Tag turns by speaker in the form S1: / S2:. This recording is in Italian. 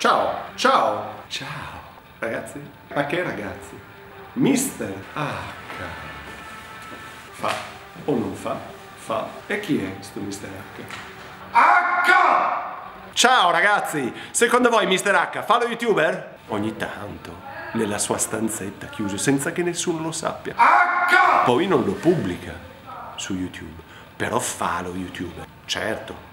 S1: Ciao, ciao, ciao. Ragazzi? Ma che ragazzi? Mister ah, H. Fa o non fa? Fa. E chi è questo Mister H? H! Ciao ragazzi! Secondo voi Mister H fa lo youtuber? Ogni tanto, nella sua stanzetta chiuso, senza che nessuno lo sappia. H! Poi non lo pubblica su YouTube, però fa lo youtuber. Certo,